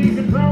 You can try.